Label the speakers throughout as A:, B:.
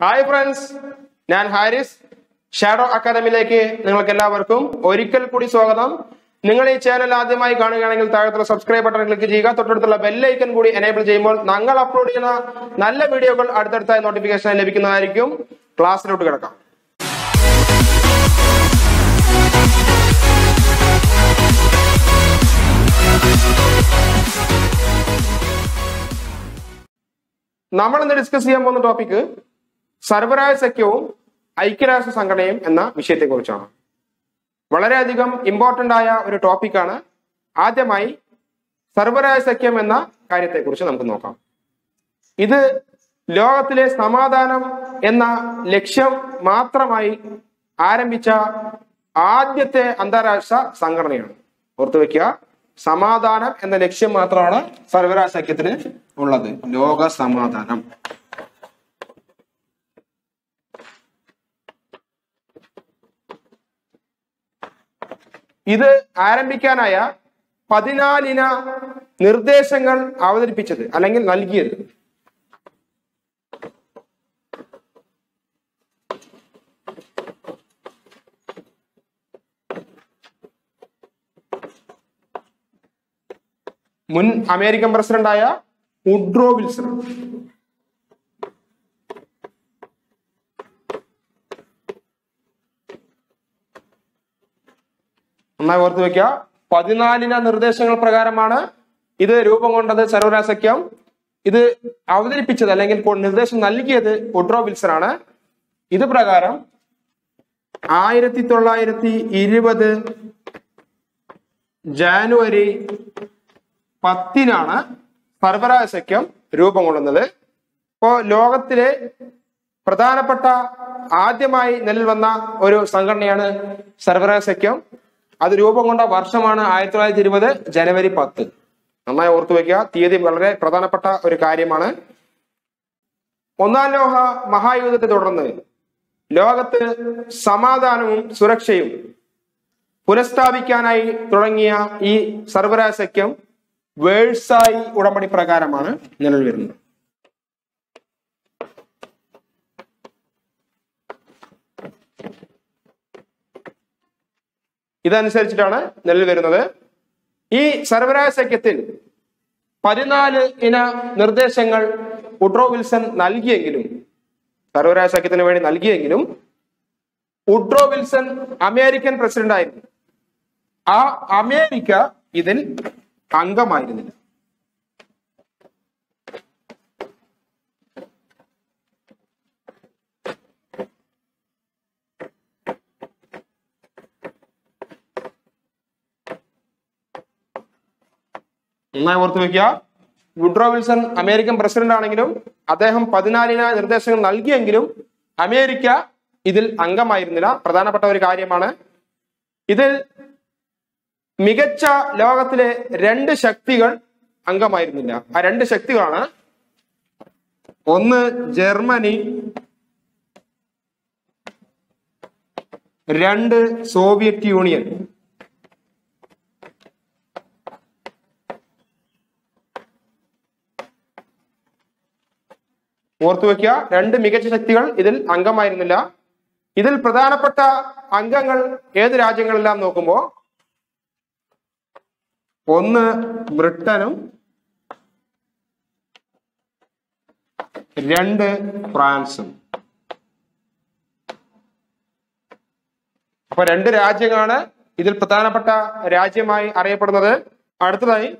A: Hi friends ഞാൻ Haris. Shadow അക്കാദമിയിലേക്ക് നിങ്ങൾക്ക് എല്ലാവർക്കും ഒരിക്കൽ കൂടി സ്വാഗതം. നിങ്ങൾ ഈ ചാനൽ ആദ്യമായി കാണുകയാണെങ്കിൽ താഴത്തുള്ള സബ്സ്ക്രൈബ് ബട്ടൺ ക്ലിക്ക് ചെയ്യുക. തൊട്ടടുത്തുള്ള ബെല്ലൈക്കൻ കൂടി എനേബിൾ ചെയ്യുമ്പോൾ ഞങ്ങൾ അപ്ലോഡ് ചെയ്യുന്ന നല്ല വീഡിയോകൾ അടുത്തടുത്തായി നോട്ടിഫിക്കേഷൻ ലഭിക്കുന്നതായിരിക്കും. ക്ലാസ്സിലോട്ട് കിടക്കാം. നമ്മൾ ഇന്ന് ഡിസ്കസ് ചെയ്യാൻ പോകുന്ന ടോപ്പിക് സർവരായ സഖ്യവും ഐക്യരാഷ്ട്ര സംഘടനയും എന്ന വിഷയത്തെ കുറിച്ചാണ് വളരെയധികം ഇമ്പോർട്ടന്റ് ആയ ഒരു ടോപ്പിക്കാണ് ആദ്യമായി സർവരായ സഖ്യം എന്ന കാര്യത്തെക്കുറിച്ച് നമുക്ക് നോക്കാം. ഇത് ലോകത്തിലെ സമാധാനം എന്ന ലക്ഷ്യം മാത്രമായി ആരംഭിച്ച ആദ്യത്തെ അന്താരാഷ്ട്ര സംഘടനയാണ്. ഓർത്തു വെക്കുക സമാധാനം എന്ന ലക്ഷ്യം മാത്രമാണ് സർവരാജ സഖ്യത്തിന് ഉള്ളത്. ലോക സമാധാനം. ഇത് ആരംഭിക്കാനായ പതിനാലിന നിർദ്ദേശങ്ങൾ അവതരിപ്പിച്ചത് അല്ലെങ്കിൽ നൽകിയത്. മുൻ അമേരിക്കൻ പ്രസിഡന്റായ ഉഡ്രോ വിൽസൺ. നന്നായി ഓർത്ത് വെക്കുക. പതിനാലിന നിർദ്ദേശങ്ങൾ പ്രകാരമാണ് ഇത് രൂപം കൊണ്ടത് സർവരാസഖ്യം ഇത് അവതരിപ്പിച്ചത് അല്ലെങ്കിൽ നിർദ്ദേശം നൽകിയത് ഉഡ്രോ വിൽസൺ ആണ് ഇത് പ്രകാരം ആയിരത്തി തൊള്ളായിരത്തി ഇരുപത് ജാനുവരി പത്തിനാണ് സർവരാജ സഖ്യം രൂപം കൊള്ളുന്നത്. ഇപ്പോ ലോകത്തിലെ പ്രധാനപ്പെട്ട ആദ്യമായി നിലവിൽ വന്ന ഒരു സംഘടനയാണ് സർവരാജ സഖ്യം അത് രൂപം കൊണ്ട വർഷമാണ് ആയിരത്തി തൊള്ളായിരത്തി ഇരുപത് ജനുവരി പത്ത്. നന്നായി ഓർത്തു വെക്കുക. തീയതി വളരെ പ്രധാനപ്പെട്ട ഒരു കാര്യമാണ്. ഒന്നാം ലോക മഹായുദ്ധത്തെ തുടർന്ന് ലോകത്ത് സമാധാനവും സുരക്ഷയും പുനഃസ്ഥാപിക്കാനായി തുടങ്ങിയ ഈ സർവരാസഖ്യം വേഴ്സായി ഉടമ്പടി പ്രകാരമാണ് നിലവിൽ വരുന്നത്. ഇതനുസരിച്ചിട്ടാണ് നിലവിൽ വരുന്നത്. ഈ സർവരാജ സഖ്യത്തിൽ പതിനാല് ഇന നിർദ്ദേശങ്ങൾ ഉഡ്രോ വിൽസൺ നൽകിയെങ്കിലും സർവരാജ സഖ്യത്തിന് വേണ്ടി നൽകിയെങ്കിലും ഉഡ്രോ വിൽസൺ അമേരിക്കൻ പ്രസിഡന്റ് ആയിരുന്നു ആ അമേരിക്ക ഇതിൽ അംഗമായിരുന്നില്ല. നന്നായി ഓർത്ത് വെക്കുക. വുഡ്രോ വിൽസൺ അമേരിക്കൻ പ്രസിഡന്റ് ആണെങ്കിലും അദ്ദേഹം പതിനാലിന നിർദ്ദേശങ്ങൾ നൽകിയെങ്കിലും അമേരിക്ക ഇതിൽ അംഗമായിരുന്നില്ല. പ്രധാനപ്പെട്ട ഒരു കാര്യമാണ്. ഇതിൽ മികച്ച ലോകത്തിലെ രണ്ട് ശക്തികൾ അംഗമായിരുന്നില്ല. ആ രണ്ട് ശക്തികളാണ് ഒന്ന് ജർമ്മനി രണ്ട് സോവിയറ്റ് യൂണിയൻ. ഓർത്തു രണ്ട് മികച്ച ശക്തികൾ ഇതിൽ അംഗമായിരുന്നില്ല. ഇതിൽ പ്രധാനപ്പെട്ട അംഗങ്ങൾ ഏത് രാജ്യങ്ങളെല്ലാം നോക്കുമ്പോ? ഒന്ന് ബ്രിട്ടനും രണ്ട് ഫ്രാൻസും. അപ്പൊ രണ്ട് രാജ്യങ്ങളാണ് ഇതിൽ പ്രധാനപ്പെട്ട രാജ്യമായി അറിയപ്പെടുന്നത്. അടുത്തതായി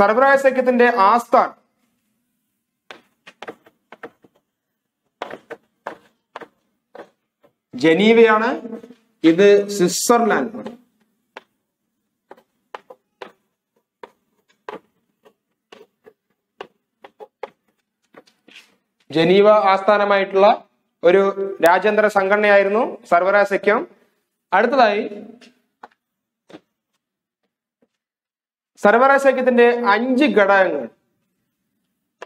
A: സർവരാജ സഖ്യത്തിന്റെ ആസ്ഥാൻ ജനീവയാണ്. ഇത് സ്വിറ്റ്സർലാൻഡ് ജനീവ ആസ്ഥാനമായിട്ടുള്ള ഒരു രാജ്യാന്തര സംഘടനയായിരുന്നു സർവരാസഖ്യം അടുത്തതായി സർവരാസഖ്യത്തിന്റെ അഞ്ച് ഘടകങ്ങൾ.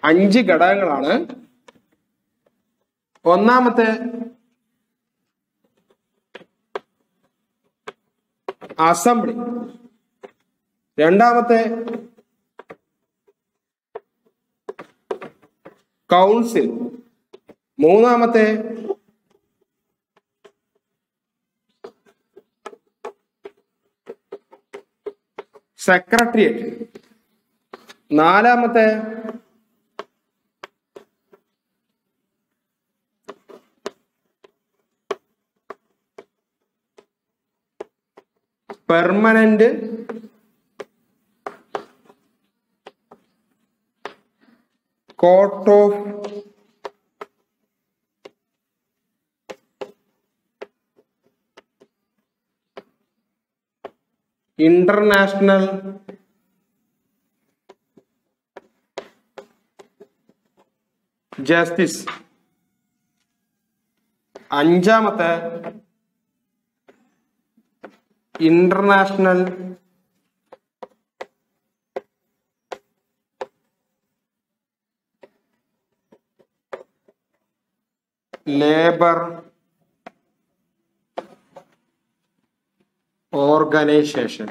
A: അഞ്ച് ഘടകങ്ങളാണ്. ഒന്നാമത്തെ അസംബ്ലി. രണ്ടാമത്തെ കൗൺസിൽ. മൂന്നാമത്തെ സെക്രട്ടേറിയറ്റ്. നാലാമത്തെ permanent court of international justice അഞ്ചാമത്തെ ഇന്റർനാഷണൽ ലേബർ ഓർഗനൈസേഷൻ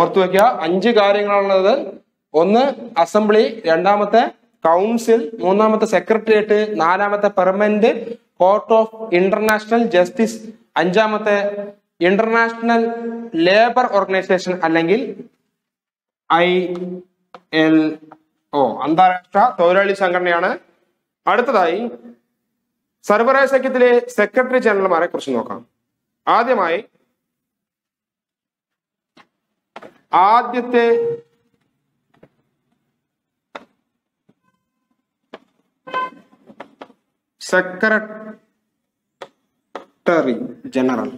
A: ഓർത്തു വെക്കുക. അഞ്ച് കാര്യങ്ങളാണുള്ളത്. ഒന്ന് അസംബ്ലി. രണ്ടാമത്തെ കൗൺസിൽ. മൂന്നാമത്തെ സെക്രട്ടേറിയറ്റ്. നാലാമത്തെ permanent. Court of international justice. അഞ്ചാമത്തെ ഇന്റർനാഷണൽ ലേബർ ഓർഗനൈസേഷൻ അല്ലെങ്കിൽ ഐ എൽ ഓ അന്താരാഷ്ട്ര തൊഴിലാളി സംഘടനയാണ്. അടുത്തതായി സർവകലാശാഖ്യത്തിലെ സെക്രട്ടറി ജനറൽമാരെ കുറിച്ച് നോക്കാം. ആദ്യമായി ആദ്യത്തെ സെക്രട്ടറി ജനറൽ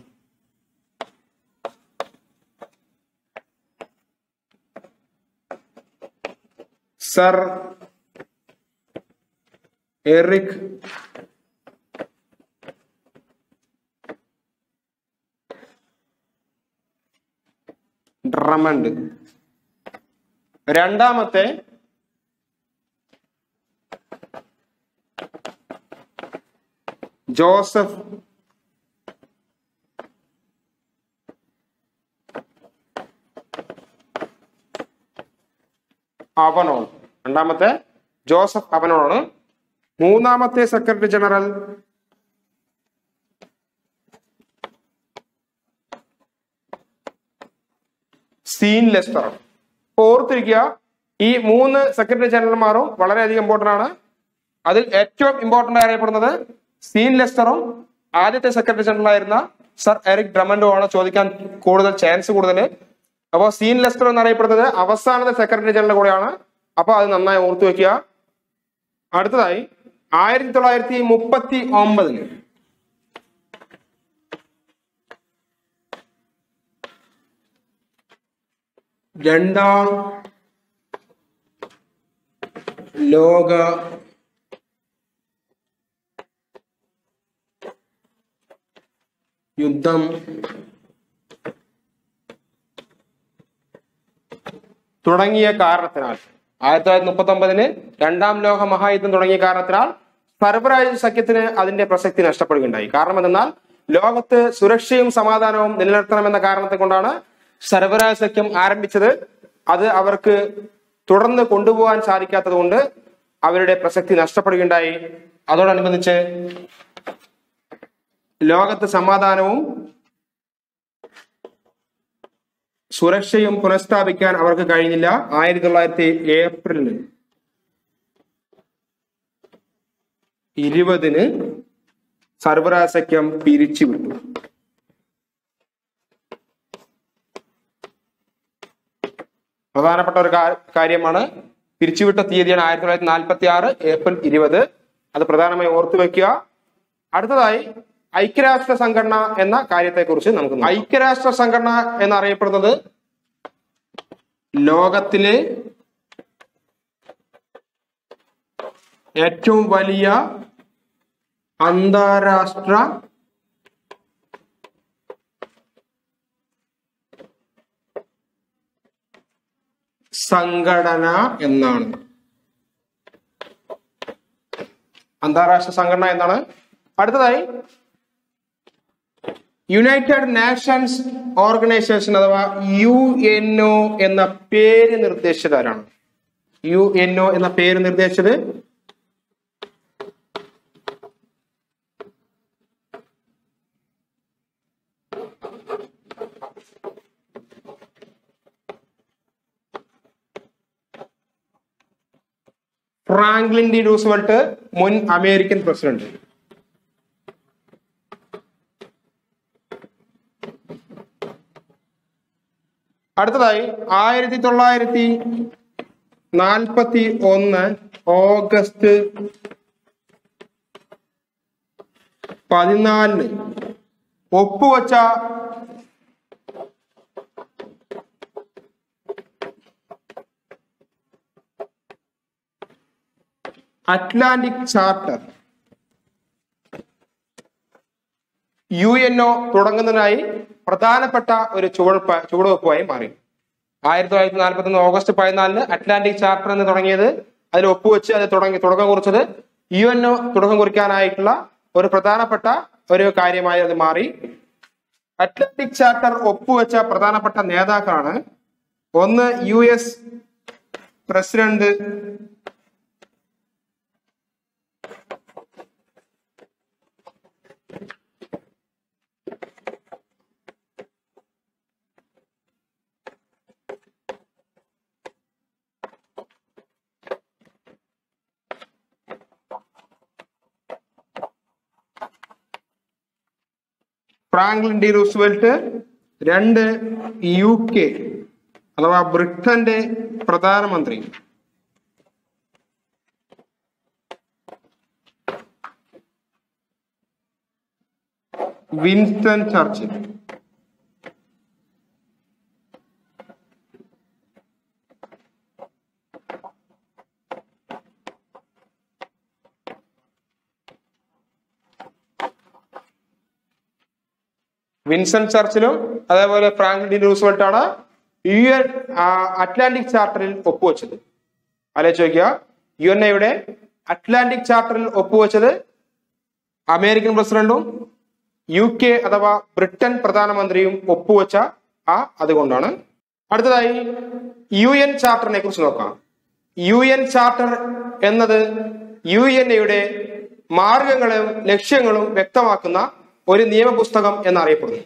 A: സർ ഡ്രമണ്ട്. രണ്ടാമത്തെ ജോസഫ്. അവനോൺ രണ്ടാമത്തെ ജോസഫ് അവനോൺ മൂന്നാമത്തെ സെക്രട്ടറി ജനറൽ സീൻ ലെസ്റ്റർ അപ്പൊ ഓർത്തിരിക്കുക ഈ മൂന്ന് സെക്രട്ടറി ജനറൽമാരും വളരെയധികം ഇമ്പോർട്ടന്റ് ആണ്. അതിൽ ഏറ്റവും ഇമ്പോർട്ടന്റ് അറിയപ്പെടുന്നത് സീൻ ലെസ്റ്ററും ആദ്യത്തെ സെക്രട്ടറി ജനറൽ ആയിരുന്ന സർ എറിക് ഡ്രമൻഡോ ആണ് ചോദിക്കാൻ കൂടുതൽ ചാൻസ് കൂടുതൽ. അപ്പോൾ സീൻ ലെസ്റ്റർ എന്നറിയപ്പെടുന്നത് അവസാനത്തെ സെക്രട്ടറി ജനറൽ കൂടെയാണ്. അപ്പോൾ അത് നന്നായി ഓർത്തു വെക്കുക അടുത്തതായി ആയിരത്തി തൊള്ളായിരത്തി മുപ്പത്തി ഒമ്പതിൽ രണ്ടാം ലോക യുദ്ധം തുടങ്ങിയ കാരണത്തിനാൽ ആയിരത്തി തൊള്ളായിരത്തി മുപ്പത്തി ഒമ്പതിന് രണ്ടാം ലോക മഹായുദ്ധം തുടങ്ങിയ കാരണത്തിനാൽ സർവരാജ സഖ്യത്തിന് അതിന്റെ പ്രസക്തി നഷ്ടപ്പെടുകയുണ്ടായി. കാരണം എന്തെന്നാൽ ലോകത്ത് സുരക്ഷയും സമാധാനവും നിലനിർത്തണമെന്ന കാരണത്തെ കൊണ്ടാണ് സർവരാജ സഖ്യം ആരംഭിച്ചത് അത് അവർക്ക് തുടർന്ന് കൊണ്ടുപോകാൻ സാധിക്കാത്തത് കൊണ്ട് അവരുടെ പ്രസക്തി നഷ്ടപ്പെടുകയുണ്ടായി. അതോടനുബന്ധിച്ച് ലോകത്ത് സമാധാനവും സുരക്ഷയും പുനഃസ്ഥാപിക്കാൻ അവർക്ക് കഴിഞ്ഞില്ല. ആയിരത്തി തൊള്ളായിരത്തി ഏപ്രിലിന് ഇരുപതിന് സർവരാസഖ്യം പിരിച്ചുവിട്ടു. പ്രധാനപ്പെട്ട ഒരു കാര്യമാണ് പിരിച്ചുവിട്ട തീയതിയാണ് ആയിരത്തി തൊള്ളായിരത്തി നാൽപ്പത്തി ആറ് ഏപ്രിൽ ഇരുപത് അത് പ്രധാനമായി ഓർത്തു വെക്കുക അടുത്തതായി ഐക്യരാഷ്ട്ര സംഘടന എന്ന കാര്യത്തെക്കുറിച്ച് നമുക്ക്. ഐക്യരാഷ്ട്ര സംഘടന എന്നറിയപ്പെടുന്നത് ലോകത്തിലെ ഏറ്റവും വലിയ അന്താരാഷ്ട്ര സംഘടന എന്നാണ്. അന്താരാഷ്ട്ര സംഘടന എന്നാണ്. അടുത്തതായി യുണൈറ്റഡ് നാഷൻസ് ഓർഗനൈസേഷൻ അഥവാ യു എൻ എന്ന പേര് നിർദ്ദേശിച്ചത് ആരാണ്? യു എൻ എന്ന പേര് നിർദ്ദേശിച്ചത് ഫ്രാങ്ക്ലിൻ ഡി റൂസ്വെൽട്ട് മുൻ അമേരിക്കൻ പ്രസിഡന്റ് അടുത്തതായി ആയിരത്തി തൊള്ളായിരത്തി നാൽപ്പത്തി ഒന്ന് ഓഗസ്റ്റ് പതിനാലിന് ഒപ്പുവച്ച Atlantic charter. U N O തുടങ്ങുന്നതിനായി പ്രധാനപ്പെട്ട ഒരു ചുവടുപ്പ ചുവടുവെപ്പുമായി മാറി. ആയിരത്തി തൊള്ളായിരത്തി നാൽപ്പത്തി ഒന്ന് ഓഗസ്റ്റ് പതിനാലിന് അറ്റ്ലാന്റിക് ചാർട്ടർ എന്ന് തുടങ്ങിയത്. അതിൽ ഒപ്പുവെച്ച് അത് തുടങ്ങി തുടക്കം കുറിച്ചത് യു എൻ ഒ തുടക്കം കുറിക്കാനായിട്ടുള്ള ഒരു പ്രധാനപ്പെട്ട ഒരു കാര്യമായി അത് മാറി. അറ്റ്ലാന്റിക് ചാർട്ടർ ഒപ്പുവെച്ച പ്രധാനപ്പെട്ട നേതാക്കളാണ് ഒന്ന് U S president Franklin D Roosevelt രണ്ട് യു കെ അഥവാ ബ്രിട്ടന്റെ പ്രധാനമന്ത്രി. Winston Churchill. വിൻസൺ ചർച്ചിലും അതേപോലെ ഫ്രാങ്ക്ലിൻ ആണ് യു എൻ അറ്റ്ലാന്റിക് ചാർട്ടറിൽ ഒപ്പുവെച്ചത്. ആലോചിച്ച് നോക്കുക യു എൻ എയുടെ അറ്റ്ലാന്റിക് ചാർട്ടറിൽ ഒപ്പുവെച്ചത് അമേരിക്കൻ പ്രസിഡന്റും യു കെ അഥവാ ബ്രിട്ടൻ പ്രധാനമന്ത്രിയും ഒപ്പുവെച്ച ആ അതുകൊണ്ടാണ്. അടുത്തതായി യു എൻ ചാർട്ടറിനെ കുറിച്ച് നോക്കാം. യു എൻ ചാർട്ടർ എന്നത് യു എൻ എയുടെ മാർഗങ്ങളും ലക്ഷ്യങ്ങളും വ്യക്തമാക്കുന്ന ഒരു നിയമപുസ്തകം എന്നറിയപ്പെടുന്നു.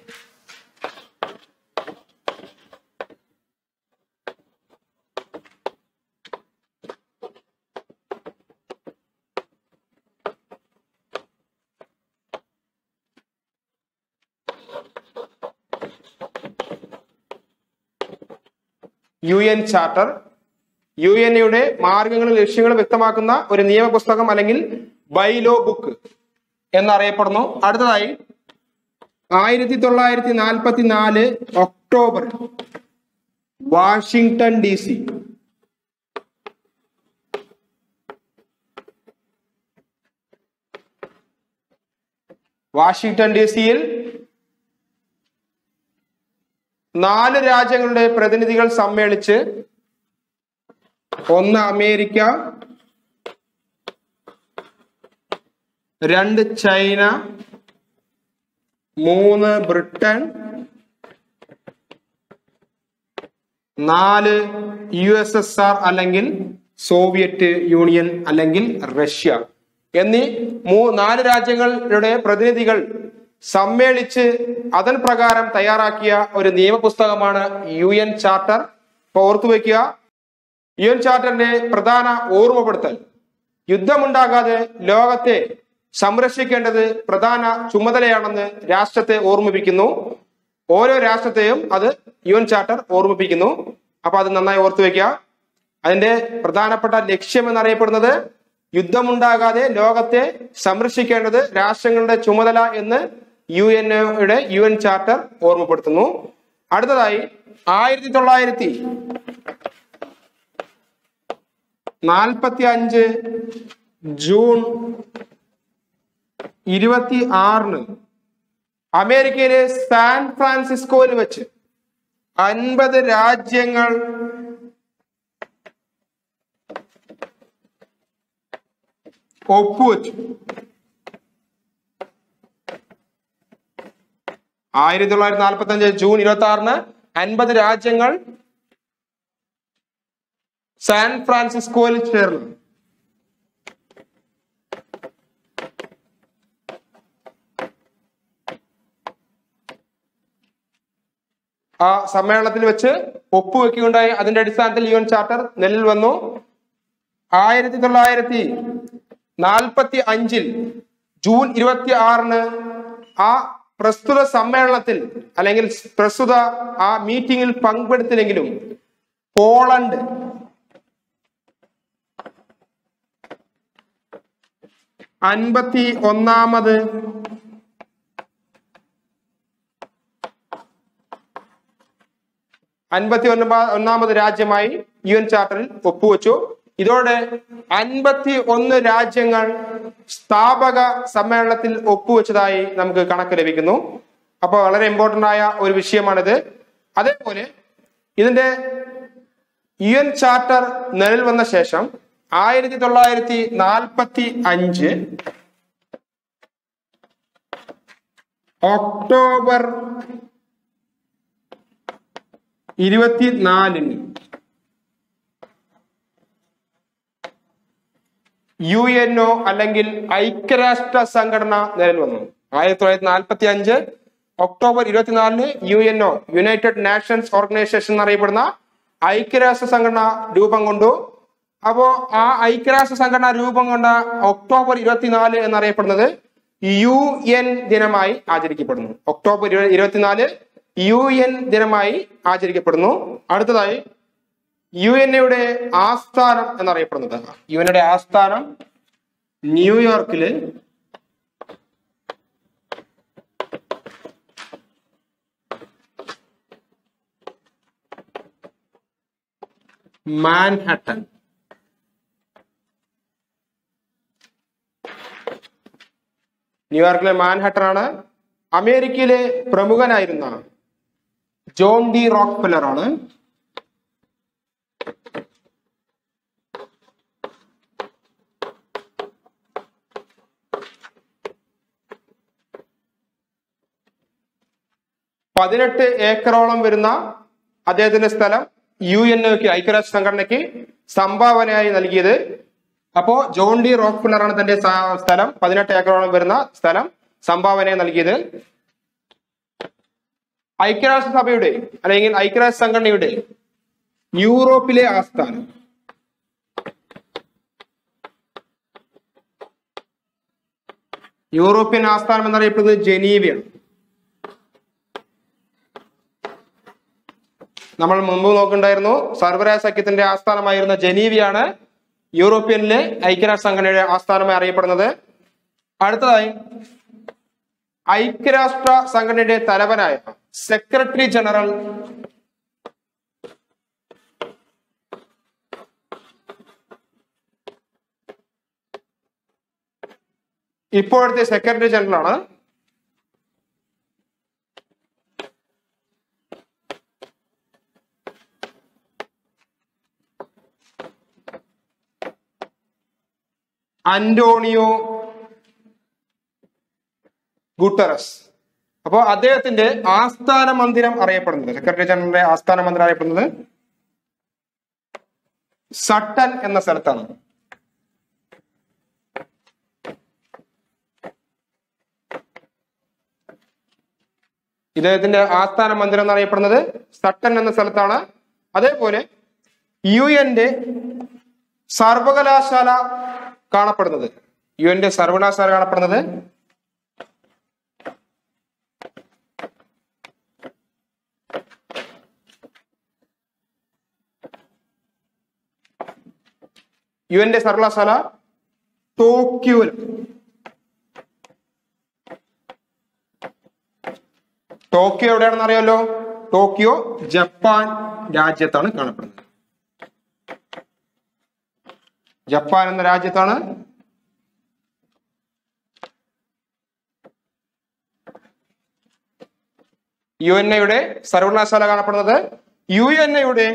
A: U N charter. U N എയുടെ മാർഗങ്ങളും ലക്ഷ്യങ്ങളും വ്യക്തമാക്കുന്ന ഒരു നിയമപുസ്തകം അല്ലെങ്കിൽ ബൈലോ ബുക്ക് എന്നറിയപ്പെടുന്നു. അടുത്തതായി ആയിരത്തി തൊള്ളായിരത്തി നാൽപ്പത്തി നാല് October Washington D C. Washington D സിയിൽ നാല് രാജ്യങ്ങളുടെ പ്രതിനിധികൾ സമ്മേളിച്ച് ഒന്ന് അമേരിക്ക രണ്ട് ചൈന മൂന്ന് ബ്രിട്ടൻ നാല് യു എസ് എസ് ആർ അല്ലെങ്കിൽ സോവിയറ്റ് യൂണിയൻ അല്ലെങ്കിൽ റഷ്യ. എന്നീ മൂ നാല് രാജ്യങ്ങളുടെ പ്രതിനിധികൾ സമ്മേളിച്ച് അതൻ പ്രകാരം തയ്യാറാക്കിയ ഒരു നിയമപുസ്തകമാണ് യു എൻ ചാർട്ടർ. ഇപ്പൊ ഓർത്തു വെക്കുക യു എൻ ചാർട്ടറിന്റെ പ്രധാന ഓർമ്മപ്പെടുത്തൽ യുദ്ധമുണ്ടാകാതെ ലോകത്തെ സംരക്ഷിക്കേണ്ടത് പ്രധാന ചുമതലയാണെന്ന് രാഷ്ട്രത്തെ ഓർമ്മിപ്പിക്കുന്നു. ഓരോ രാഷ്ട്രത്തെയും അത് യു എൻ ചാർട്ടർ ഓർമ്മിപ്പിക്കുന്നു. അപ്പൊ അത് നന്നായി ഓർത്തു വെക്കുക അതിന്റെ പ്രധാനപ്പെട്ട ലക്ഷ്യം എന്നറിയപ്പെടുന്നത് യുദ്ധമുണ്ടാകാതെ ലോകത്തെ സംരക്ഷിക്കേണ്ടത് രാഷ്ട്രങ്ങളുടെ ചുമതല എന്ന് യു എൻ യുടെ യു എൻ ചാർട്ടർ ഓർമ്മപ്പെടുത്തുന്നു. അടുത്തതായി ആയിരത്തി തൊള്ളായിരത്തി നാൽപ്പത്തി അഞ്ച് ജൂൺ ഇരുപത്തി ആറിന് അമേരിക്കയിലെ സാൻ ഫ്രാൻസിസ്കോയിൽ വെച്ച് അൻപത് രാജ്യങ്ങൾ ഒപ്പുവെച്ചു. ആയിരത്തി തൊള്ളായിരത്തി നാൽപ്പത്തി അഞ്ച് ജൂൺ ഇരുപത്തി ആറിന് അൻപത് രാജ്യങ്ങൾ സാൻ ഫ്രാൻസിസ്കോയിൽ ചേർന്നു. ആ സമ്മേളനത്തിൽ വെച്ച് ഒപ്പുവെക്കുകയുണ്ടായി. അതിന്റെ അടിസ്ഥാനത്തിൽ യു എൻ ചാർട്ടർ നിലവിൽ വന്നു. ആയിരത്തി തൊള്ളായിരത്തി നാൽപ്പത്തി അഞ്ചിൽ ജൂൺ ഇരുപത്തി ആറിന് ആ പ്രസ്തുത സമ്മേളനത്തിൽ അല്ലെങ്കിൽ പ്രസ്തുത ആ മീറ്റിംഗിൽ പങ്കെടുത്തില്ലെങ്കിലും പോളണ്ട് അൻപത്തി ഒന്നാമത് അൻപത്തി ഒൻപ ഒന്നാമത് രാജ്യമായി യു എൻ ചാർട്ടറിൽ ഒപ്പുവെച്ചു. ഇതോടെ അൻപത്തി ഒന്ന് രാജ്യങ്ങൾ സ്ഥാപക സമ്മേളനത്തിൽ ഒപ്പുവെച്ചതായി നമുക്ക് കണക്ക് ലഭിക്കുന്നു. അപ്പോൾ വളരെ ഇമ്പോർട്ടന്റ് ആയ ഒരു വിഷയമാണിത്. അതേപോലെ ഇതിന്റെ യു എൻ ചാർട്ടർ നിലവിൽ വന്ന ശേഷം ആയിരത്തി തൊള്ളായിരത്തി നാൽപ്പത്തി അഞ്ച് ഒക്ടോബർ ഇരുപത്തിനാലിന് യു എൻ ഒ അല്ലെങ്കിൽ ഐക്യരാഷ്ട്ര സംഘടന നിലവിൽ വന്നു. ആയിരത്തി തൊള്ളായിരത്തി നാൽപ്പത്തി അഞ്ച് ഒക്ടോബർ ഇരുപത്തിനാലിന് U N O United Nations Organisation എന്നറിയപ്പെടുന്ന ഐക്യരാഷ്ട്ര സംഘടന രൂപം കൊണ്ടു. അപ്പോ ആ ഐക്യരാഷ്ട്ര സംഘടന രൂപം കൊണ്ട ഒക്ടോബർ ഇരുപത്തിനാല് എന്നറിയപ്പെടുന്നത് യു എൻ ദിനമായി ആചരിക്കപ്പെടുന്നു. ഒക്ടോബർ ഇരു- ഇരുപത്തിനാല് യു എൻ ദിനമായി ആചരിക്കപ്പെടുന്നു. അടുത്തതായി യു എൻ എയുടെ ആസ്ഥാനം എന്നറിയപ്പെടുന്നത്. യു എൻ ആസ്ഥാനം ന്യൂയോർക്കിൽ മാൻഹട്ടൻ. ന്യൂയോർക്കിലെ മാൻഹട്ടൻ ആണ് അമേരിക്കയിലെ പ്രമുഖനായിരുന്ന ജോൺ ഡി റോക്ക് ഫെല്ലർ ആണ്. പതിനെട്ട് ഏക്കറോളം വരുന്ന അദ്ദേഹത്തിന്റെ സ്ഥലം യു എൻ ഒക്ക് ഐക്യരാഷ്ട്ര സംഘടനയ്ക്ക് സംഭാവനയായി നൽകിയത്. അപ്പോ ജോൺ ഡി റോക്ക് ആണ് തന്റെ സ്ഥലം. പതിനെട്ട് ഏക്കറോളം വരുന്ന സ്ഥലം സംഭാവനയായി നൽകിയത്. ഐക്യരാഷ്ട്ര സഭയുടെ അല്ലെങ്കിൽ ഐക്യരാഷ്ട്ര സംഘടനയുടെ യൂറോപ്പിലെ ആസ്ഥാനം. യൂറോപ്യൻ ആസ്ഥാനം എന്നറിയപ്പെടുന്നത് ജനീവയാണ്. നമ്മൾ മുമ്പ് നോക്കുന്നുണ്ടായിരുന്നു സർവരാജ സഖ്യത്തിന്റെ ആസ്ഥാനമായിരുന്ന ജനീവിയാണ് യൂറോപ്യനിലെ ഐക്യരാഷ്ട്ര സംഘടനയുടെ ആസ്ഥാനമായി അറിയപ്പെടുന്നത്. അടുത്തതായി ഐക്യരാഷ്ട്ര സംഘടനയുടെ തലവനായ സെക്രട്ടറി ജനറൽ. ഇപ്പോഴത്തെ സെക്രട്ടറി ജനറൽ ആണ് അന്റോണിയോ ഗുട്ടറസ്. അപ്പോ അദ്ദേഹത്തിന്റെ ആസ്ഥാന മന്ദിരം അറിയപ്പെടുന്നത് സെക്രട്ടറി ജനറലിന്റെ ആസ്ഥാന മന്ദിരം അറിയപ്പെടുന്നത് സട്ടൻ എന്ന സ്ഥലത്താണ്. ഇദ്ദേഹത്തിന്റെ ആസ്ഥാന മന്ദിരം എന്നറിയപ്പെടുന്നത് സട്ടൻ എന്ന സ്ഥലത്താണ്. അതേപോലെ യു എന്റെ സർവകലാശാല കാണപ്പെടുന്നത്. യു എന്റെ സർവകലാശാല കാണപ്പെടുന്നത് യു എന്റെ സർവകലാശാല ടോക്കിയോയിൽ. ടോക്കിയോ എവിടെയാണെന്ന് അറിയാമല്ലോ ടോക്കിയോ ജപ്പാൻ രാജ്യത്താണ് കാണപ്പെടുന്നത്. ജപ്പാൻ എന്ന രാജ്യത്താണ് യു എൻ എയുടെ സർവകലാശാല കാണപ്പെടുന്നത്. യു എൻ എയുടെ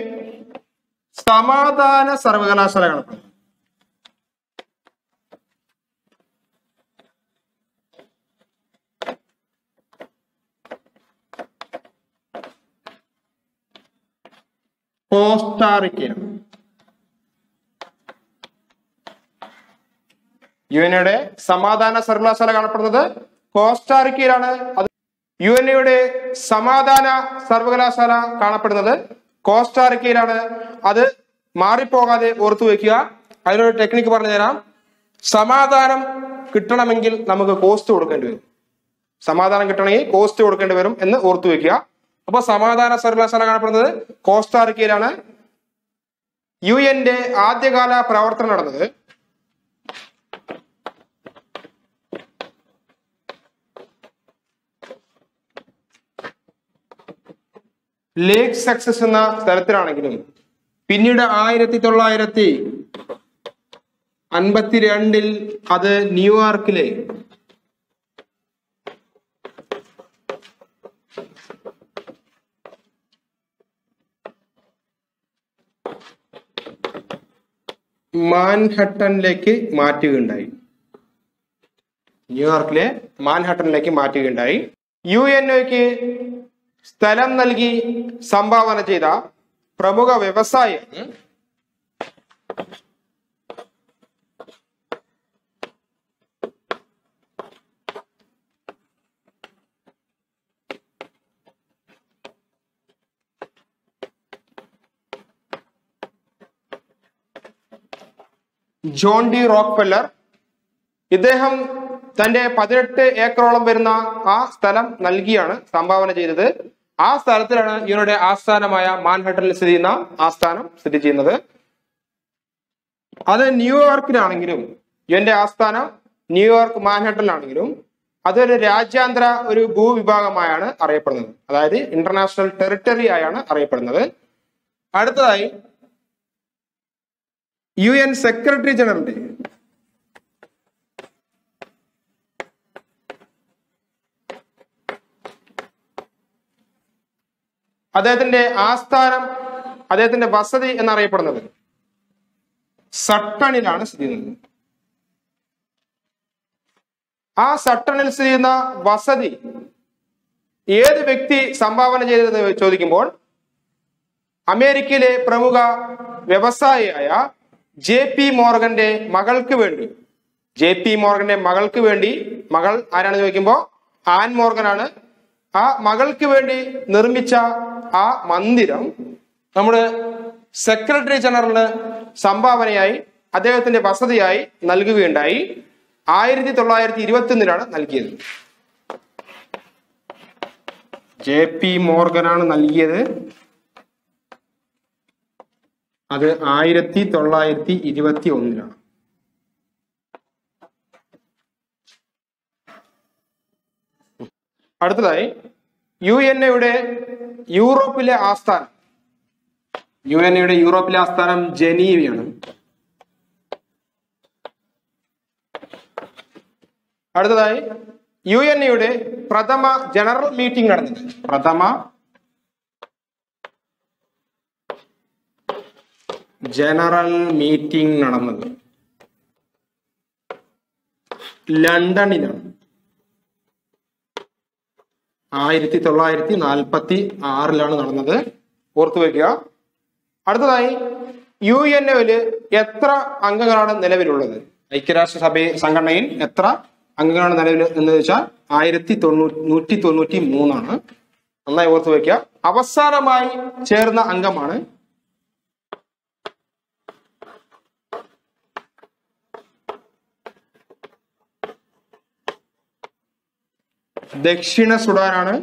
A: സമാധാന സർവകലാശാല കാണപ്പെടുന്നത്. കോസ്റ്റാറിക്കയാണ് യു എൻ എയുടെ സമാധാന സർവകലാശാല കാണപ്പെടുന്നത് കോസ്റ്റാറിക്കയിലാണ്. അത് യു എൻ എയുടെ സമാധാന സർവകലാശാല കാണപ്പെടുന്നത് കോസ്റ്റാറിക്കയിലാണ്. അത് മാറിപ്പോകാതെ ഓർത്തു വെക്കുക അതിനൊരു ടെക്നിക്ക് പറഞ്ഞു തരാം. സമാധാനം കിട്ടണമെങ്കിൽ നമുക്ക് കോസ്റ്റ് കൊടുക്കേണ്ടി വരും. സമാധാനം കിട്ടണമെങ്കിൽ കോസ്റ്റ് കൊടുക്കേണ്ടി വരും എന്ന് ഓർത്തു വെക്കുക അപ്പൊ സമാധാന സർവകലാശാല കാണപ്പെടുന്നത് കോസ്റ്റാറിക്കയിലാണ്. യു എന്റെ ആദ്യകാല പ്രവർത്തനം നടന്നത്. ലേക്ക് സക്സസ് എന്ന സ്ഥലത്തിലാണെങ്കിലും പിന്നീട് ആയിരത്തി തൊള്ളായിരത്തി അൻപത്തിരണ്ടിൽ അത് ന്യൂയോർക്കിലെ മാൻഹട്ടനിലേക്ക് മാറ്റുകയുണ്ടായി. ന്യൂയോർക്കിലെ മാൻഹട്ടനിലേക്ക് മാറ്റുകയുണ്ടായി. യു എൻ ഒക്ക് സ്ഥലം നൽകി സംഭാവന ചെയ്ത പ്രമുഖ വ്യവസായിയാണ് ജോൺ ഡി റോക്ക്ഫെല്ലർ ഇദ്ദേഹം തന്റെ പതിനെട്ട് ഏക്കറോളം വരുന്ന ആ സ്ഥലം നൽകിയാണ് സംഭാവന ചെയ്തത്. ആ സ്ഥലത്തിലാണ് ഇവരുടെ ആസ്ഥാനമായ മാൻഹട്ടനിൽ സ്ഥിതി ചെയ്യുന്ന ആസ്ഥാനം സ്ഥിതി ചെയ്യുന്നത്. അത് ന്യൂയോർക്കിലാണെങ്കിലും ഇവന്റെ ആസ്ഥാനം ന്യൂയോർക്ക് മാൻഹട്ടനിലാണെങ്കിലും അതൊരു രാജ്യാന്തര ഒരു ഭൂവിഭാഗമായാണ് അറിയപ്പെടുന്നത്. അതായത് ഇന്റർനാഷണൽ ടെറിട്ടറി ആയാണ് അറിയപ്പെടുന്നത്. അടുത്തതായി യു എൻ സെക്രട്ടറി ജനറലിന്റെ അദ്ദേഹത്തിന്റെ ആസ്ഥാനം അദ്ദേഹത്തിന്റെ വസതി എന്നറിയപ്പെടുന്നത് സട്ടണിലാണ് സ്ഥിതി ചെയ്യുന്നത്. ആ സട്ടണിൽ സ്ഥിതി ചെയ്യുന്ന വസതി ഏത് വ്യക്തി സംഭാവന ചെയ്തതെന്ന് ചോദിക്കുമ്പോൾ അമേരിക്കയിലെ പ്രമുഖ വ്യവസായിയായ ജെ പി മോർഗന്റെ മകൾക്ക് വേണ്ടി ജെ പി മോർഗന്റെ മകൾക്ക് വേണ്ടി മകൾ ആരാണെന്ന് ചോദിക്കുമ്പോൾ ആൻ മോർഗൻ ആണ് ആ മകൾക്ക് വേണ്ടി നിർമ്മിച്ച ആ മന്ദിരം നമ്മുടെ സെക്രട്ടറി ജനറലിന് സംഭാവനയായി അദ്ദേഹത്തിന്റെ വസതിയായി നൽകുകയുണ്ടായി. ആയിരത്തി തൊള്ളായിരത്തി ഇരുപത്തി ഒന്നിലാണ് നൽകിയത്. ജെ പി മോർഗനാണ് നൽകിയത്. അത് ആയിരത്തി തൊള്ളായിരത്തി ഇരുപത്തി ഒന്നിലാണ്. അടുത്തതായി യു എൻ എയുടെ യൂറോപ്പിലെ ആസ്ഥാനം. യു എൻ എയുടെ യൂറോപ്പിലെ ആസ്ഥാനം ജനീവയാണ്. അടുത്തതായി യു എൻ എയുടെ പ്രഥമ ജനറൽ മീറ്റിംഗ് നടന്നത് പ്രഥമ ജനറൽ മീറ്റിംഗ് നടന്നത്. ലണ്ടനിലാണ്. ആയിരത്തി തൊള്ളായിരത്തി നാൽപ്പത്തി ആറിലാണ് നടന്നത്. ഓർത്തു വെക്കുക. അടുത്തതായി യു എൻ ഒയിൽ എത്ര അംഗങ്ങളാണ് നിലവിലുള്ളത്? ഐക്യരാഷ്ട്രസഭ സംഘടനയിൽ എത്ര അംഗങ്ങളാണ് നിലവിൽ എന്ന് വെച്ചാൽ ആയിരത്തി തൊണ്ണൂറ്റി നൂറ്റി തൊണ്ണൂറ്റി മൂന്നാണ് നന്നായി ഓർത്തു വെക്കുക. അവസാനമായി ചേർന്ന അംഗമാണ് ദക്ഷിണ സുഡാനാണ്.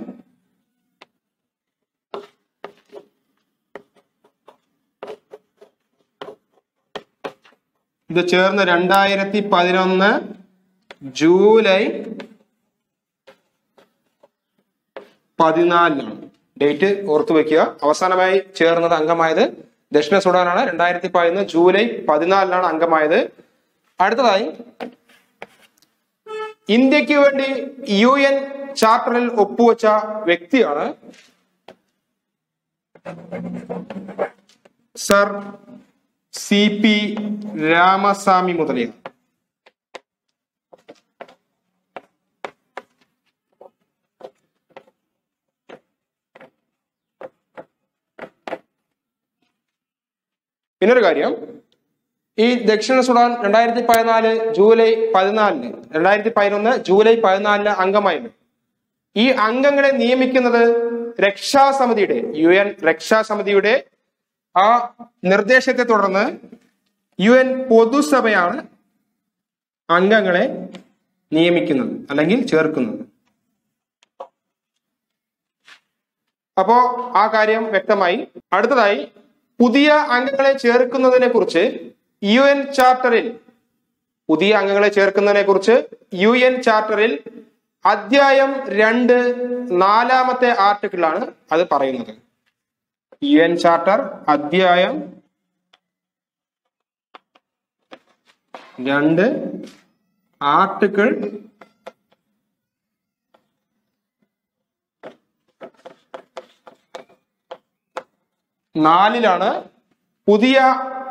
A: ഇത് ചേർന്ന് രണ്ടായിരത്തി പതിനൊന്ന് ജൂലൈ പതിനാലിനാണ്. ഡേറ്റ് ഓർത്തു വെക്കുക. അവസാനമായി ചേർന്നത് അംഗമായത് ദക്ഷിണ സുഡാനാണ്. രണ്ടായിരത്തി പതിനൊന്ന് ജൂലൈ പതിനാലിനാണ് അംഗമായത്. അടുത്തതായി ഇന്ത്യയ്ക്ക് വേണ്ടി യു എൻ ചാർട്ടറിൽ ഒപ്പുവെച്ച വ്യക്തിയാണ് sir C P Ramaswami Mudaliar പിന്നൊരു കാര്യം ഈ ദക്ഷിണ സുഡാൻ രണ്ടായിരത്തി പതിനാല് ജൂലൈ പതിനാലിന് രണ്ടായിരത്തി പതിനൊന്ന് ജൂലൈ പതിനാലിന് അംഗമായിരുന്നു ഈ അംഗങ്ങളെ നിയമിക്കുന്നത് രക്ഷാസമിതിയുടെ യു എൻ രക്ഷാസമിതിയുടെ ആ നിർദ്ദേശത്തെ തുടർന്ന് യു എൻ പൊതുസഭയാണ് അംഗങ്ങളെ നിയമിക്കുന്നത് അല്ലെങ്കിൽ ചേർക്കുന്നത്. അപ്പോ ആ കാര്യം വ്യക്തമായി. അടുത്തതായി പുതിയ അംഗങ്ങളെ ചേർക്കുന്നതിനെ കുറിച്ച് യു എൻ ചാർട്ടറിൽ പുതിയ അംഗങ്ങളെ ചേർക്കുന്നതിനെ കുറിച്ച് യു എൻ ചാർട്ടറിൽ അധ്യായം രണ്ട് നാലാമത്തെ ആർട്ടിക്കിളാണ് അത് പറയുന്നത്. യു എൻ ചാർട്ടർ അധ്യായം രണ്ട് ആർട്ടിക്കിൾ നാലിലാണ് പുതിയ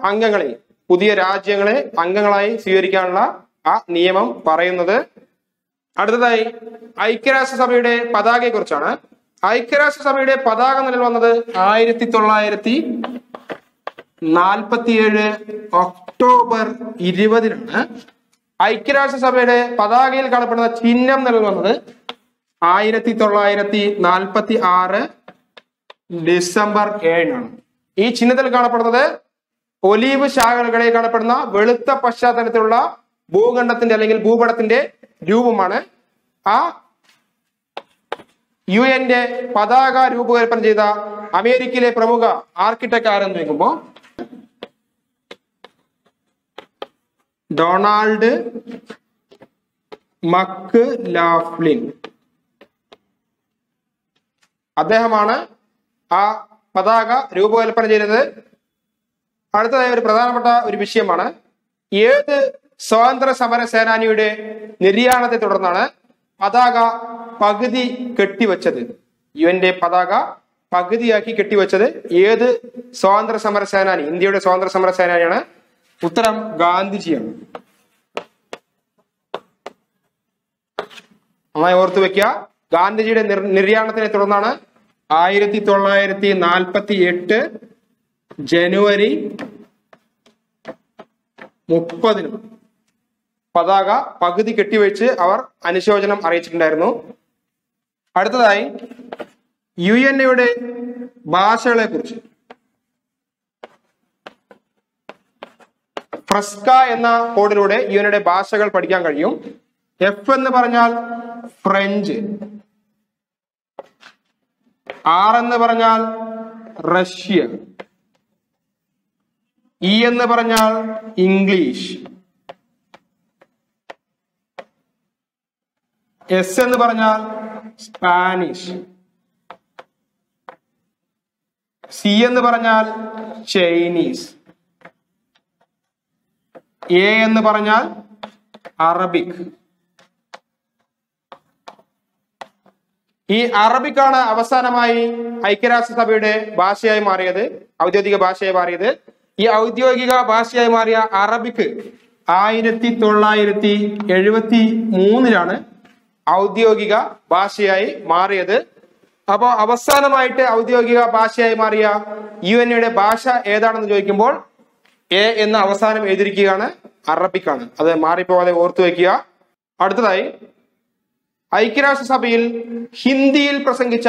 A: അംഗങ്ങളെ പുതിയ രാജ്യങ്ങളെ അംഗങ്ങളായി സ്വീകരിക്കാനുള്ള ആ നിയമം പറയുന്നത് അടുത്തതായി ഐക്യരാഷ്ട്രസഭയുടെ പതാകയെ കുറിച്ചാണ് ഐക്യരാഷ്ട്രസഭയുടെ പതാക നിലവിൽ വന്നത് ആയിരത്തി തൊള്ളായിരത്തി നാൽപ്പത്തിയേഴ് ഒക്ടോബർ ഇരുപതിനാണ്. ഐക്യരാഷ്ട്രസഭയുടെ പതാകയിൽ കാണപ്പെടുന്ന ചിഹ്നം നിലവിൽ വന്നത് ആയിരത്തി തൊള്ളായിരത്തി നാൽപ്പത്തി ആറ് ഡിസംബർ ഏഴിനാണ്. ഈ ചിഹ്നത്തിൽ കാണപ്പെടുന്നത് ഒലീവ് ശാഖകളിൽ കാണപ്പെടുന്ന വെളുത്ത പശ്ചാത്തലത്തിലുള്ള ഭൂഖണ്ഡത്തിന്റെ അല്ലെങ്കിൽ ഭൂപടത്തിന്റെ രൂപമാണ്. ആ യു എന്റെ പതാക രൂപകൽപ്പന ചെയ്ത അമേരിക്കയിലെ പ്രമുഖ ആർക്കിടെക്ട് ആരെന്ന് ചോദിക്കുമ്പോ ഡൊണാൾഡ് മക്ക് ലാഫ്ലിൻ അദ്ദേഹമാണ് ആ പതാക രൂപകൽപ്പന ചെയ്തത്. അടുത്തതായി ഒരു പ്രധാനപ്പെട്ട ഒരു വിഷയമാണ്. ഏത് സ്വാതന്ത്ര്യ സമര സേനാനിയുടെ നിര്യാണത്തെ തുടർന്നാണ് പതാക പകുതി കെട്ടിവെച്ചത്? യു എന്റെ പതാക പകുതിയാക്കി കെട്ടിവെച്ചത് ഏത് സ്വാതന്ത്ര്യ സമര സേനാനി? ഇന്ത്യയുടെ സ്വാതന്ത്ര്യ സമര സേനാനിയാണ് ഉത്തരം ഗാന്ധിജിയാണ്. നന്നായി ഓർത്തു വെക്കുക. ഗാന്ധിജിയുടെ നിര്യാണത്തിനെ തുടർന്നാണ് ആയിരത്തി തൊള്ളായിരത്തി നാൽപ്പത്തി എട്ട് ജനുവരി മുപ്പതിനും പതാക പകുതി കെട്ടിവെച്ച് അവർ അനുശോചനം അറിയിച്ചിട്ടുണ്ടായിരുന്നു. അടുത്തതായി യു എൻ എയുടെ ഭാഷകളെ കുറിച്ച് ഫ്രസ്ക എന്ന കോഡിലൂടെ യു എൻ ഭാഷകൾ പഠിക്കാൻ കഴിയും. എഫ് എന്ന് പറഞ്ഞാൽ ഫ്രഞ്ച്. ആർ എന്ന് പറഞ്ഞാൽ റഷ്യ. ഇ എന്ന് പറഞ്ഞാൽ ഇംഗ്ലീഷ് എസ് എന്ന് പറഞ്ഞാൽ സ്പാനിഷ് സി എന്ന് പറഞ്ഞാൽ ചൈനീസ് എ എന്ന് പറഞ്ഞാൽ അറബിക് ഈ അറബിക്കാണ് അവസാനമായി ഐക്യരാഷ്ട്രസഭയുടെ ഭാഷയായി മാറിയത് ഔദ്യോഗിക ഭാഷയായി മാറിയത്. ഈ ഔദ്യോഗിക ഭാഷയായി മാറിയ അറബിക്ക് ആയിരത്തി തൊള്ളായിരത്തി എഴുപത്തി മൂന്നിലാണ് ഔദ്യോഗിക ഭാഷയായി മാറിയത്. അപ്പോൾ അവസാനമായിട്ട് ഔദ്യോഗിക ഭാഷയായി മാറിയ യു എൻ എയുടെ ഭാഷ ഏതാണെന്ന് ചോദിക്കുമ്പോൾ എ എന്ന അവസാനം എഴുതിയിരിക്കുകയാണ് അറബിക്കാണ്. അത് മാറിപ്പോകാതെ ഓർത്തു വയ്ക്കുക. അടുത്തതായി ഐക്യരാഷ്ട്രസഭയിൽ ഹിന്ദിയിൽ പ്രസംഗിച്ച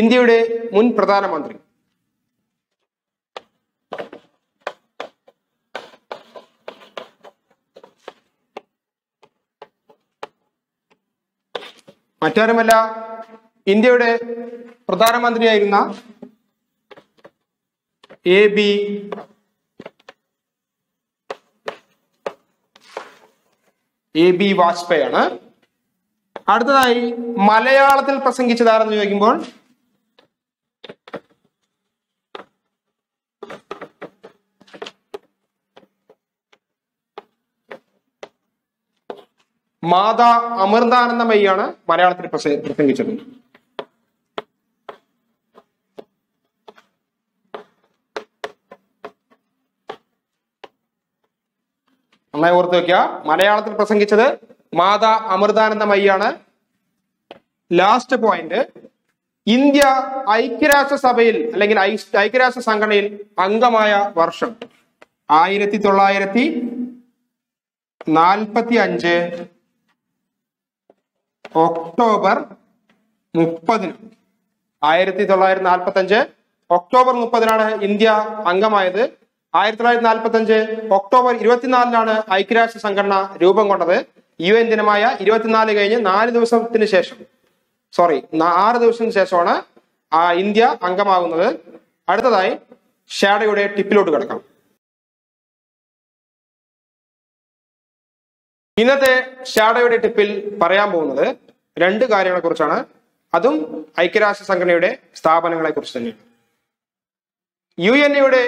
A: ഇന്ത്യയുടെ മുൻ പ്രധാനമന്ത്രി. മറ്റാരുമല്ല ഇന്ത്യയുടെ പ്രധാനമന്ത്രിയായിരുന്ന A B A B Vajpayee ആണ് അടുത്തതായി മലയാളത്തിൽ പ്രസംഗിച്ചതാരെന്ന് ചോദിക്കുമ്പോൾ മാതാ അമൃതാനന്ദമയ്യാണ് മലയാളത്തിൽ പ്രസംഗിച്ചത്. നന്നായി ഓർത്ത് വെക്കുക മലയാളത്തിൽ പ്രസംഗിച്ചത് മാതാ അമൃതാനന്ദമയ്യാണ് ലാസ്റ്റ് പോയിന്റ് ഇന്ത്യ ഐക്യരാഷ്ട്ര സഭയിൽ അല്ലെങ്കിൽ ഐക്യരാഷ്ട്ര സംഘടനയിൽ അംഗമായ വർഷം ആയിരത്തി തൊള്ളായിരത്തി നാൽപ്പത്തി അഞ്ച് ഒക്ടോബർ മുപ്പതിന്. ആയിരത്തി തൊള്ളായിരത്തി നാൽപ്പത്തി അഞ്ച് ഒക്ടോബർ മുപ്പതിനാണ് ഇന്ത്യ അംഗമായത്. ആയിരത്തി തൊള്ളായിരത്തി നാൽപ്പത്തി അഞ്ച് ഒക്ടോബർ ഇരുപത്തിനാലിനാണ് ഐക്യരാഷ്ട്ര സംഘടന രൂപം കൊണ്ടത്. യു എൻ ദിനമായ ഇരുപത്തിനാല് കഴിഞ്ഞ് നാല് ദിവസത്തിന് ശേഷം. സോറി ആറ് ദിവസത്തിന് ശേഷമാണ് ആ ഇന്ത്യ അംഗമാകുന്നത്. അടുത്തതായി ഷാഡയുടെ ടിപ്പിലോട്ട് കിടക്കാം. ഇന്നത്തെ ഷാഡയുടെ ടിപ്പിൽ പറയാൻ പോകുന്നത് രണ്ട് കാര്യങ്ങളെ കുറിച്ചാണ് അതും ഐക്യരാഷ്ട്ര സംഘടനയുടെ സ്ഥാപനങ്ങളെ കുറിച്ച് തന്നെയാണ് യു എൻ എയുടെ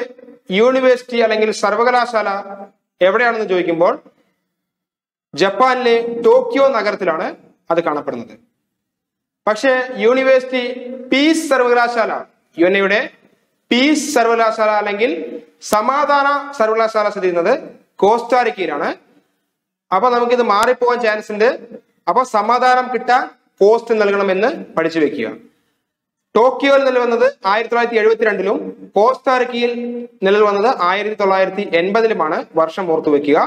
A: യൂണിവേഴ്സിറ്റി അല്ലെങ്കിൽ സർവകലാശാല എവിടെയാണെന്ന് ചോദിക്കുമ്പോൾ ജപ്പാനിലെ ടോക്കിയോ നഗരത്തിലാണ് അത് കാണപ്പെടുന്നത്. പക്ഷേ യൂണിവേഴ്സിറ്റി പീസ് സർവകലാശാല യു എൻ എയുടെ പീസ് സർവകലാശാല അല്ലെങ്കിൽ സമാധാന സർവകലാശാല സ്ഥിതി ചെയ്യുന്നത് കോസ്റ്റാരിക്കയിലാണ്. അപ്പൊ നമുക്കിത് മാറിപ്പോകാൻ ചാൻസ് ഉണ്ട് അപ്പൊ സമാധാനം കിട്ടാൻ പോസ്റ്റ് നൽകണമെന്ന് പഠിച്ചു വെക്കുക. ടോക്കിയോയിൽ നിലവന്നത് ആയിരത്തി തൊള്ളായിരത്തി എഴുപത്തിരണ്ടിലും കോസ്റ്റാറിക്കയിൽ നിലവിൽ വന്നത് ആയിരത്തി തൊള്ളായിരത്തി എൺപതിലുമാണ് വർഷം ഓർത്തു വെക്കുക.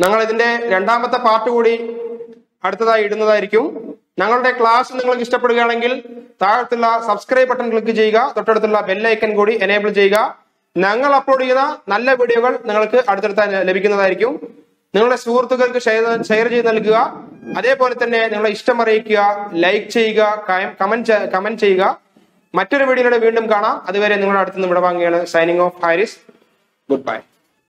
A: ഞങ്ങൾ ഇതിന്റെ രണ്ടാമത്തെ പാർട്ട് കൂടി അടുത്തതായി ഇടുന്നതായിരിക്കും. ഞങ്ങളുടെ ക്ലാസ് നിങ്ങൾക്ക് ഇഷ്ടപ്പെടുകയാണെങ്കിൽ താഴത്തുള്ള സബ്സ്ക്രൈബ് ബട്ടൺ ക്ലിക്ക് ചെയ്യുക തൊട്ടടുത്തുള്ള ബെല്ലൈക്കൻ കൂടി എനേബിൾ ചെയ്യുക. ഞങ്ങൾ അപ്ലോഡ് ചെയ്യുന്ന നല്ല വീഡിയോകൾ നിങ്ങൾക്ക് അടുത്തടുത്ത ലഭിക്കുന്നതായിരിക്കും. നിങ്ങളുടെ സുഹൃത്തുക്കൾക്ക് ഷെയർ ചെയ്ത് നൽകുക. അതേപോലെ തന്നെ നിങ്ങളെ ഇഷ്ടം അറിയിക്കുക ലൈക്ക് ചെയ്യുക കമന്റ് കമന്റ് ചെയ്യുക. മറ്റൊരു വീഡിയോയിലൂടെ വീണ്ടും കാണാം. അതുവരെ നിങ്ങളുടെ അടുത്ത് നിന്ന് വിടവാങ്ങുകയാണ് signing off Haris. Good bye